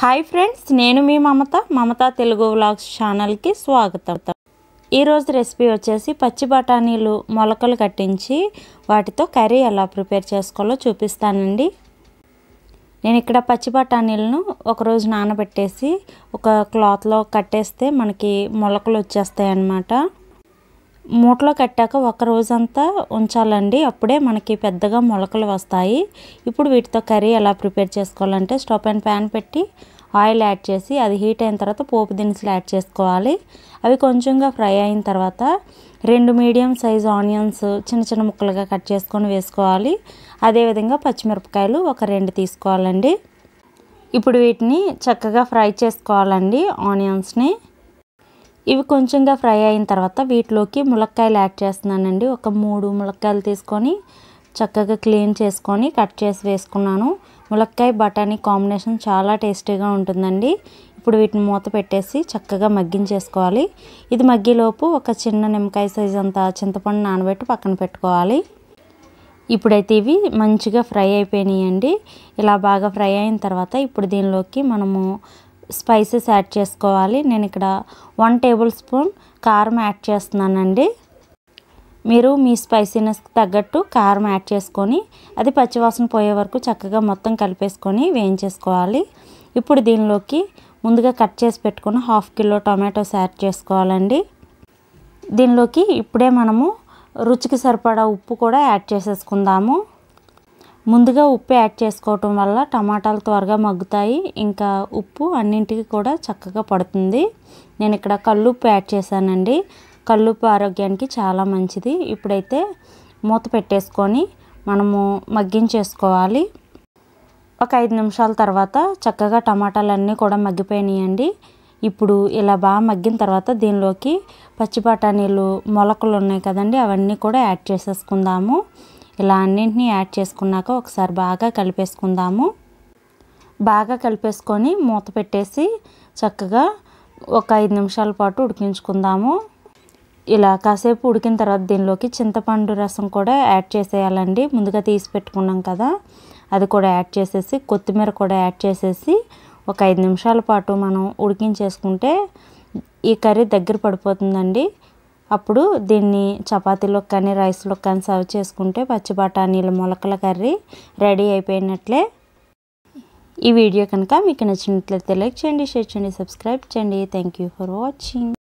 Hi friends నేను మీ మమత మమత Telugu vlogs ఛానల్కి స్వాగతం. ఈరోజు రెసిపీ వచ్చేసి పచ్చి బఠానీలు మొలకలు కట్టించి వాటితో కర్రీ ఎలా ప్రిపేర్ చేసుకోవాలో చూపిస్తానండి. నేను ఇక్కడ పచ్చి బఠానీలను ఒకరోజు నానబెట్టేసి ఒక క్లాత్లో కట్టేస్తే మనకి మొలకలు వచ్చేస్తాయి అన్నమాట మూటలో కట్టాక ఒక రోజంతా ఉంచాలండి. అప్పుడే మనకి పెద్దగా మొలకలు వస్తాయి. ఇప్పుడు వీటితో కర్రీ ఎలా ప్రిపేర్ చేసుకోవాలంటే స్టవ్ పైన ప్యాన్ పెట్టి ఆయిల్ యాడ్ చేసి అది హీట్ అయిన తర్వాత పోపు దినుసులు యాడ్ చేసుకోవాలి. అవి కొంచెంగా ఫ్రై అయిన తర్వాత రెండు మీడియం సైజ్ ఆనియన్స్ చిన్న చిన్న ముక్కలుగా కట్ చేసుకొని వేసుకోవాలి. అదేవిధంగా పచ్చిమిరపకాయలు ఒక రెండు తీసుకోవాలండి. ఇప్పుడు వీటిని చక్కగా ఫ్రై చేసుకోవాలండి ఆనియన్స్ని. ఇవి కొంచెంగా ఫ్రై అయిన తర్వాత వీటిలోకి ములక్కాయలు యాడ్ చేస్తున్నానండి. ఒక మూడు ములక్కాయలు తీసుకొని చక్కగా క్లీన్ చేసుకొని కట్ చేసి వేసుకున్నాను. ములక్కాయ బఠానీ కాంబినేషన్ చాలా టేస్టీగా ఉంటుందండి. ఇప్పుడు వీటిని మూత పెట్టేసి చక్కగా మగ్గించేసుకోవాలి. ఇది మగ్గిలోపు ఒక చిన్న నిమ్మకాయ సైజ్ అంత చింతపండు నానబెట్టి పక్కన పెట్టుకోవాలి. ఇప్పుడైతే ఇవి మంచిగా ఫ్రై అయిపోయినాయండి. ఇలా బాగా ఫ్రై అయిన తర్వాత ఇప్పుడు దీనిలోకి మనము స్పైసెస్ యాడ్ చేసుకోవాలి. నేను ఇక్కడ వన్ టేబుల్ స్పూన్ కారం యాడ్ చేస్తున్నానండి. మీరు మీ స్పైసీనెస్కి తగ్గట్టు కారం యాడ్ చేసుకొని అది పచ్చివాసన పోయే వరకు చక్కగా మొత్తం కలిపేసుకొని వేయించేసుకోవాలి. ఇప్పుడు దీనిలోకి ముందుగా కట్ చేసి పెట్టుకుని హాఫ్ కిలో టొమాటోస్ యాడ్ చేసుకోవాలండి. దీనిలోకి ఇప్పుడే మనము రుచికి సరిపడా ఉప్పు కూడా యాడ్ చేసేసుకుందాము. ముందుగా ఉప్పు యాడ్ చేసుకోవటం వల్ల టమాటాలు త్వరగా మగ్గుతాయి. ఇంకా ఉప్పు అన్నింటికి కూడా చక్కగా పడుతుంది. నేను ఇక్కడ కల్లుప్పు యాడ్ చేశానండి. కల్లుప్పు ఆరోగ్యానికి చాలా మంచిది. ఇప్పుడైతే మూత పెట్టేసుకొని మనము మగ్గించేసుకోవాలి. ఒక ఐదు నిమిషాల తర్వాత చక్కగా టమాటాలు అన్నీ కూడా మగ్గిపోయినాయండి. ఇప్పుడు ఇలా బాగా మగ్గిన తర్వాత దీనిలోకి పచ్చి బఠానీలు మొలకలు ఉన్నాయి కదండి అవన్నీ కూడా యాడ్ చేసేసుకుందాము. ఇలా అన్నింటినీ యాడ్ చేసుకున్నాక ఒకసారి బాగా కలిపేసుకుందాము. బాగా కలిపేసుకొని మూత పెట్టేసి చక్కగా ఒక ఐదు నిమిషాల పాటు ఉడికించుకుందాము. ఇలా కాసేపు ఉడికిన తర్వాత దీనిలోకి చింతపండు రసం కూడా యాడ్ చేసేయాలండి. ముందుగా తీసి పెట్టుకున్నాం కదా అది కూడా యాడ్ చేసేసి కొత్తిమీర కూడా యాడ్ చేసేసి ఒక ఐదు నిమిషాల పాటు మనం ఉడికించేసుకుంటే ఈ కర్రీ దగ్గర పడిపోతుందండి. అప్పుడు దీన్ని చపాతీలోకి కానీ రైస్లోకి కానీ సర్వ్ చేసుకుంటే పచ్చి బఠానీల మొలకల కర్రీ రెడీ అయిపోయినట్లే. ఈ వీడియో కనుక మీకు నచ్చినట్లయితే లైక్ చేయండి షేర్ చేయండి సబ్స్క్రైబ్ చేయండి. Thank you for watching